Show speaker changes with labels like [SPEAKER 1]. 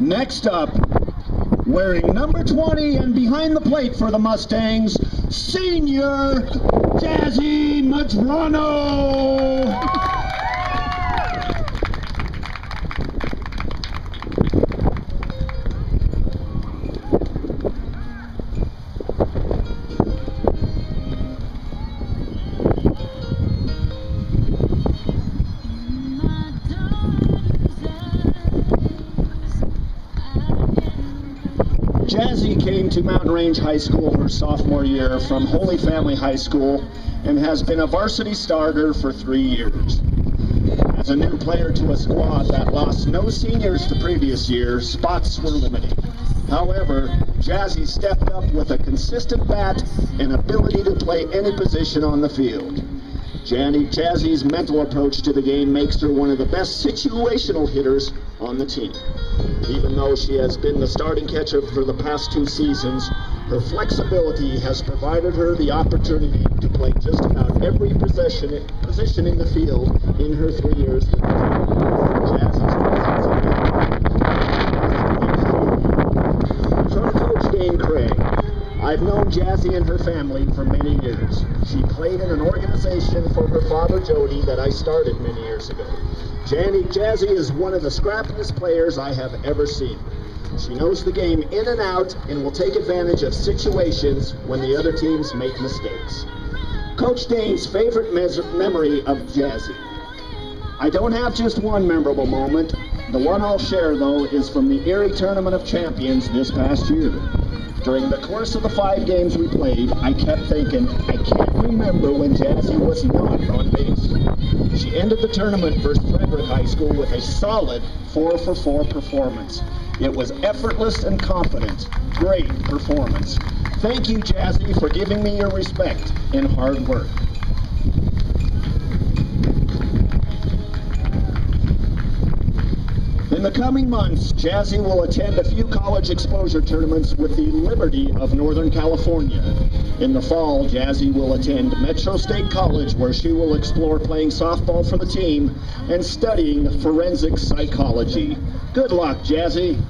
[SPEAKER 1] Next up, wearing number 20 and behind the plate for the Mustangs, senior Jazzy Madrano. Jazzy came to Mountain Range High School her sophomore year from Holy Family High School and has been a varsity starter for three years. As a new player to a squad that lost no seniors the previous year, spots were limited. However, Jazzy stepped up with a consistent bat and ability to play any position on the field. Janny Jazzy's mental approach to the game makes her one of the best situational hitters on the team. Even though she has been the starting catcher for the past two seasons, her flexibility has provided her the opportunity to play just about every position in the field in her three years with the team. Jazzy's From Coach Dane Craig, I've known Jazzy and her family for many years. She played in an organization for her father Jody that I started many years ago. Janny Jazzy is one of the scrappiest players I have ever seen. She knows the game in and out and will take advantage of situations when the other teams make mistakes. Coach Dane's favorite memory of Jazzy. I don't have just one memorable moment. The one I'll share, though, is from the Erie Tournament of Champions this past year. During the course of the five games we played, I kept thinking, I can't remember when Jazzy was not on base. She ended the tournament versus Frederick High School with a solid 4 for 4 performance. It was effortless and confident. Great performance. Thank you, Jazzy, for giving me your respect and hard work. The coming months, Jazzy will attend a few college exposure tournaments with the Liberty of Northern California. In the fall, Jazzy will attend Metro State College where she will explore playing softball for the team and studying forensic psychology. Good luck, Jazzy.